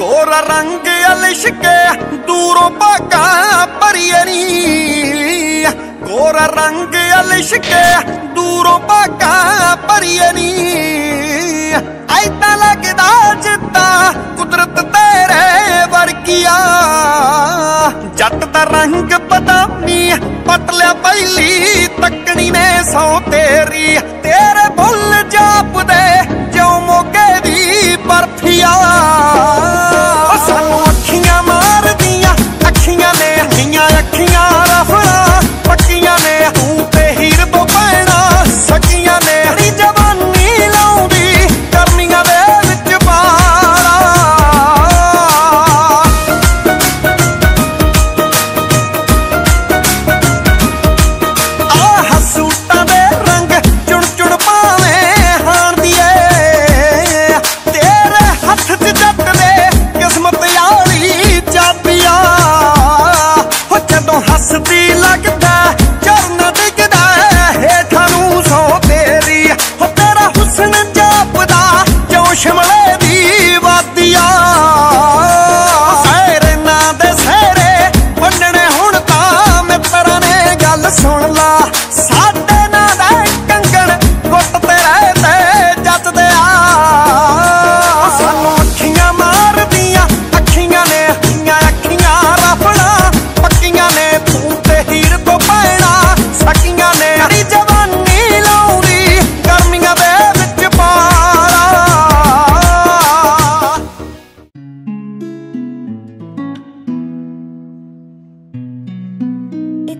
ਕੋਰਾ ਰੰਗ ਅਲਿਸ਼ਕੇ ਦੂਰੋਂ ਭਾਗਾ ਪਰੀਰੀ ਕੋਰਾ ਰੰਗ ਅਲਿਸ਼ਕੇ ਦੂਰੋਂ ਭਾਗਾ ਪਰੀਰੀ ਐਦਾਂ ਲੱਗਦਾ ਜਿੱਦਾਂ ਕੁਦਰਤ ਤੇਰੇ ਵਰਗੀਆ। ਜੱਟ ਦਾ ਰੰਗ ਬਦਾਮੀ ਪਟ ਲਿਆ ਪਹਿਲੀ like a.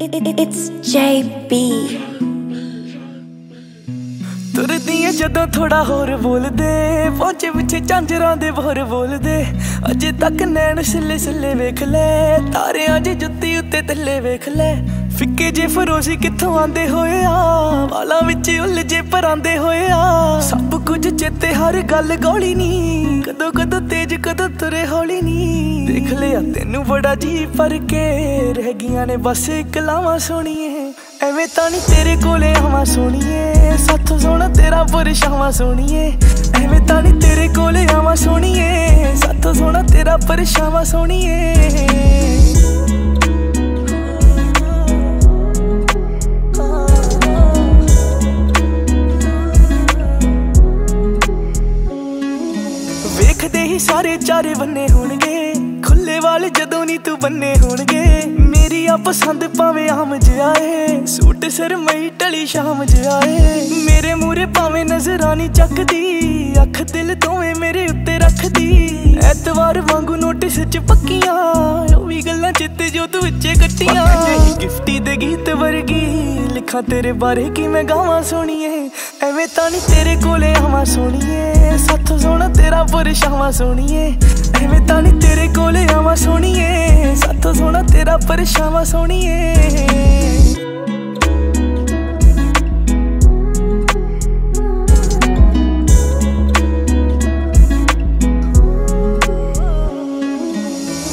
It, it, it's JB. ਤੁਰਦੀਆਂ ਜਦੋਂ ਥੋੜਾ ਹੋਰ ਬੋਲਦੇ ਪਹੁੰਚੇ ਪਿੱਛੇ ਝਾਂਜਰਾਂ ਦੇ ਬੋਰ ਬੋਲਦੇ। ਅਜੇ ਤੱਕ ਨੈਣ ਸਿੱਲੇ ਸਿੱਲੇ ਵੇਖ ਲੈ ਤਾਰਿਆਂ ਦੀ ਜੁੱਤੀ ਉੱਤੇ ਥੱਲੇ ਵੇਖ ਲੈ। ਫਿੱਕੇ ਜੇ ਫਰੋਸੀ ਕਿੱਥੋਂ ਆਂਦੇ ਹੋਏ ਆ ਵਾਲਾਂ ਵਿੱਚ ਉਲਝੇ ਪਰਾਂਦੇ ਹੋਏ ਆ। ਕੁਝ ਚੇਤੇ ਹਰ ਗੱਲ ਗੋਲੀ ਨੀ। ਕਦੋਂ ਕਦੋਂ ਤੇਜ, ਕਦੋਂ ਤੁਰੇ ਹੌਲੀ ਨੀ। ਦੇਖ ਲਿਆ ਤੈਨੂੰ ਬੜਾ ਜੀ ਪਰ ਕੇ ਰਹਿ ਗਈਆਂ ਨੇ ਬਸ ਇੱਕ ਲਾਵਾਂ ਸੋਣੀਏ। ਐਵੇਂ ਤਾਂ ਨਹੀਂ ਤੇਰੇ ਕੋਲੇ ਆਵਾਂ ਸੋਣੀਏ। ਸਾਥੋਂ ਸੋਹਣਾ ਤੇਰਾ ਪਰਛਾਵਾਂ ਸੋਣੀਏ। ਐਵੇਂ ਤਾਂ ਨਹੀਂ ਤੇਰੇ ਕੋਲੇ ਆਵਾਂ ਸੋਣੀਏ। ਸਾਥੋਂ ਸੋਹਣਾ ਤੇਰਾ ਪਰਛਾਵਾਂ ਸੋਣੀਏ। ਵੇਖਦੇ ਹੀ ਸਾਰੇ ਚਾਰੇ ਬੰਨੇ ਹੋਣਗੇ। ਖੁੱਲੇ ਵਾਲ ਜਦੋਂ ਨਹੀਂ ਤੂੰ ਬੰਨੇ ਹੋਣਗੇ। ਮੇਰੀ ਆ ਪਸੰਦ ਭਾਵੇਂ ਆਮ ਜਿਆਏ ਸੂਟ ਸਰਮਈ ਟਲੀ ਸ਼ਾਮ ਜਿਆਏ ਮੇਰੇ ਮੂਰੇ ਭਾਵੇਂ ਨਜ਼ਰਾਂ ਨਹੀਂ ਚੱਕਦੀ। ਅੱਖ ਦਿਲ ਦੋਵੇਂ ਮੇਰੇ ਉੱਤੇ ਰੱਖਦੀ। ਐਤਵਾਰ ਵਾਂਗੂ ਨੋਟਿਸ ਚ ਪੱਕੀਆਂ। ਉਹ ਵੀ ਗੱਲਾਂ ਚਿੱਤੇ ਜੋ ਤੂੰ ਵਿੱਚੇ ਕੱਟੀਆਂ। ਗਿਫਟੀ ਦੇ ਗੀਤ ਵਰਗੀ। ਲਿਖਾਂ ਤੇਰੇ ਬਾਰੇ ਕੀ ਮੈਂ ਗਾਵਾਂ ਸੁਣੀਏ। ਐਵੇਂ ਤਾਂ ਨਹੀਂ ਤੇਰੇ ਕੋਲੇ ਆਵਾਂ ਸੁਣੀਏ ਸਾਥੋਂ ਸੋਹਣਾ ਤੇਰਾ ਪਰਛਾਵਾਂ ਸੁਣੀਏ ਐਵੇਂ ਤਾਂ ਨਹੀਂ ਤੇਰੇ ਕੋਲੇ ਆਵਾਂ ਸੁਣੀਏ ਸਾਥੋਂ ਸੋਹਣਾ ਤੇਰਾ ਪਰਛਾਵਾਂ ਸੁਣੀਏ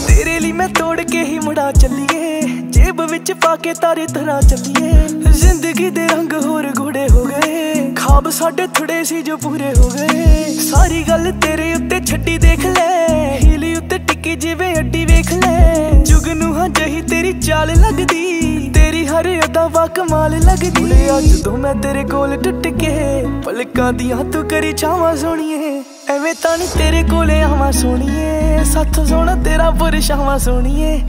ਤੇਰੇ ਲਈ ਮੈਂ ਤੋੜ ਕੇ ਹੀ ਮੁੜਾ ਚੱਲੀਏ। ਜੇਬ ਵਿੱਚ ਪਾ ਕੇ ਤਾਰੇ ਤਰਾ ਚੱਲੀਏ। ਜ਼ਿੰਦਗੀ ਦੇ ਰੰਗ ਹੋਰ ਗੂੜੇ ਹੋ ਗਏ। ਖਾਬ ਸਾਡੇ ਥੋੜੇ ਸੀ ਜੋ ਪੂਰੇ ਹੋ ਗਏ ਸਾਰੀ ਗੱਲ ਤੇਰੇ ਉੱਤੇ ਛੱਡੀ ਦੇਖ ਲੈ। ਹੀਲੀ ਉੱਤੇ ਟਿੱਕੀ ਜਿਵੇਂ ਅੱਡੀ ਵੇਖ ਲੈ। ਜੁਗ ਨੂੰ ਹਾਂ ਜਹੀ ਤੇਰੀ ਚਾਲ ਲੱਗਦੀ। ਤੇਰੀ ਹਰ ਅਦਾ ਵਾ ਕਮਾਲ ਲੱਗਦੀ। ਓਏ ਅੱਜ ਜਦੋਂ ਮੈਂ ਤੇਰੇ ਕੋਲ ਟੁੱਟ ਕੇ ਪਲਕਾਂ ਦੀਆਂ ਤੂੰ ਕਰੀ ਛਾਵਾਂ ਸੋਣੀਏ। ਐਵੇਂ ਤਾਂ ਨਹੀਂ ਤੇਰੇ ਕੋਲੇ ਆਵਾਂ ਸੋਣੀਏ। ਸਾਥੋਂ ਸੋਹਣਾ ਤੇਰਾ ਪਰਛਾਵਾਂ ਸੋਣੀਏ।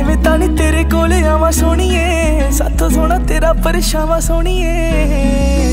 ਐਵੇਂ ਤਾਂ ਨਹੀਂ ਤੇਰੇ ਕੋਲੇ ਆਵਾਂ ਸੋਣੀਏ। ਸਾਥੋਂ ਸੋਹਣਾ ਤੇਰਾ ਪਰਛਾਵਾਂ ਸੋਣੀਏ।